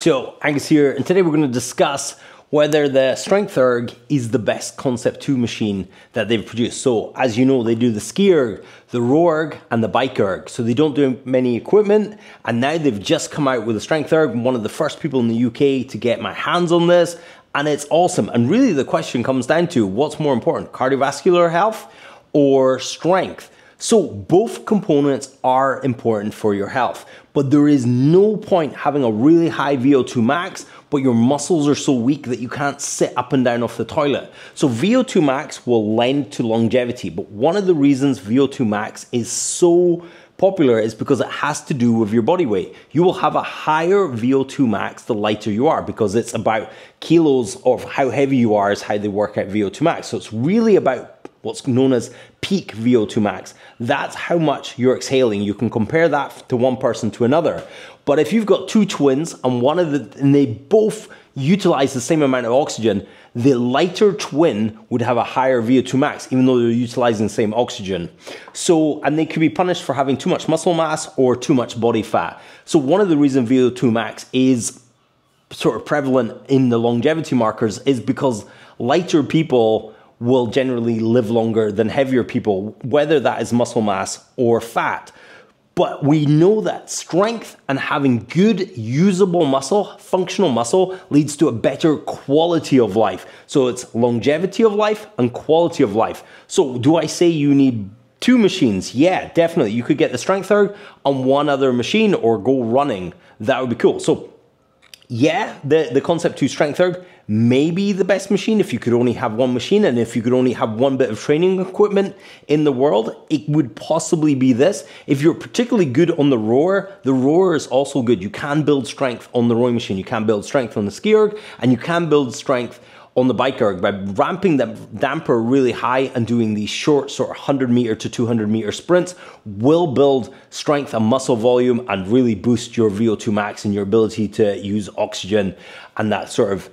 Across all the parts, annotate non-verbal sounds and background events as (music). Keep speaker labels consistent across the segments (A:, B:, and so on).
A: So, Angus here, and today we're going to discuss whether the Strength Erg is the best Concept 2 machine that they've produced. So, as you know, they do the Ski Erg, the Row Erg, and the Bike Erg. So, they don't do many equipment, and now they've just come out with the Strength Erg. One of the first people in the UK to get my hands on this, and it's awesome. And really, the question comes down to what's more important cardiovascular health or strength? So both components are important for your health, but there is no point having a really high VO2 max, but your muscles are so weak that you can't sit up and down off the toilet. So VO2 max will lend to longevity, but one of the reasons VO2 max is so popular is because it has to do with your body weight. You will have a higher VO2 max the lighter you are because it's about kilos of how heavy you are is how they work out VO2 max. So it's really about what's known as peak VO2 max. That's how much you're exhaling. You can compare that to one person to another. But if you've got two twins and one of the and they both utilize the same amount of oxygen, the lighter twin would have a higher VO2 max, even though they're utilizing the same oxygen. So, and they could be punished for having too much muscle mass or too much body fat. So, one of the reasons VO2 max is sort of prevalent in the longevity markers is because lighter people will generally live longer than heavier people, whether that is muscle mass or fat. But we know that strength and having good usable muscle, functional muscle, leads to a better quality of life. So it's longevity of life and quality of life. So do I say you need two machines? Yeah, definitely. You could get the strength erg on one other machine or go running. That would be cool. So yeah, the, the Concept 2 Strength Erg may be the best machine if you could only have one machine and if you could only have one bit of training equipment in the world, it would possibly be this. If you're particularly good on the rower, the rower is also good. You can build strength on the rowing machine, you can build strength on the ski erg, and you can build strength on the bike erg by ramping the damper really high and doing these short sort of 100 meter to 200 meter sprints will build strength and muscle volume and really boost your VO2 max and your ability to use oxygen and that sort of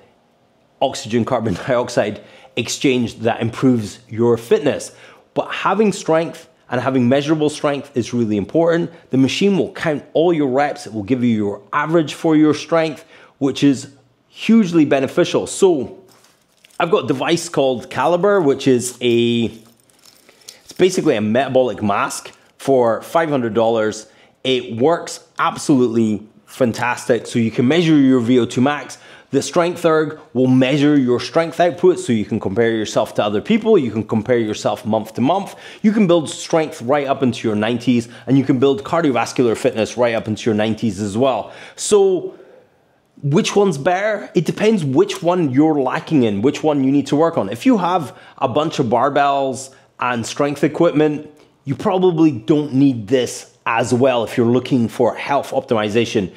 A: oxygen carbon (laughs) dioxide exchange that improves your fitness. But having strength and having measurable strength is really important. The machine will count all your reps, it will give you your average for your strength, which is hugely beneficial. So I've got a device called Caliber, which is a, it's basically a metabolic mask for $500. It works absolutely fantastic. So you can measure your VO2 max. The Strength Erg will measure your strength output so you can compare yourself to other people. You can compare yourself month to month. You can build strength right up into your 90s and you can build cardiovascular fitness right up into your 90s as well. So which one's better? It depends which one you're lacking in, which one you need to work on. If you have a bunch of barbells and strength equipment, you probably don't need this as well if you're looking for health optimization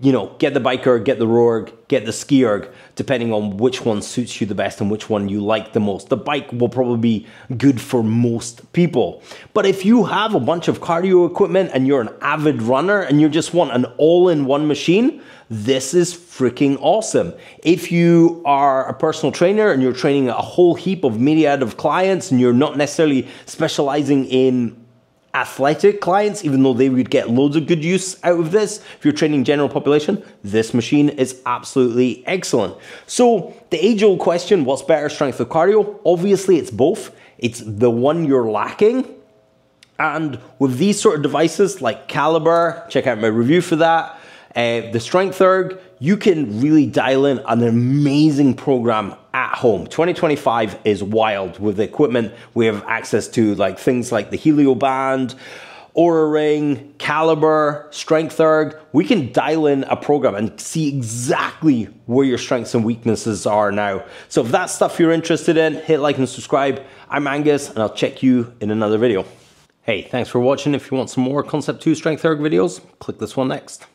A: you know, get the Bike Erg, get the Row Erg, get the Ski Erg, depending on which one suits you the best and which one you like the most. The bike will probably be good for most people. But if you have a bunch of cardio equipment and you're an avid runner and you just want an all-in-one machine, this is freaking awesome. If you are a personal trainer and you're training a whole heap of myriad of clients and you're not necessarily specializing in athletic clients, even though they would get loads of good use out of this. If you're training general population, this machine is absolutely excellent. So the age old question, what's better strength or cardio? Obviously it's both. It's the one you're lacking. And with these sort of devices like Caliber, check out my review for that, uh, the Strength Erg, you can really dial in an amazing program at home. 2025 is wild with the equipment. We have access to like things like the Helio Band, Oura Ring, Caliber, Strength Erg. We can dial in a program and see exactly where your strengths and weaknesses are now. So if that's stuff you're interested in, hit like and subscribe. I'm Angus and I'll check you in another video. Hey, thanks for watching. If you want some more Concept 2 Strength Erg videos, click this one next.